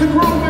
the groove.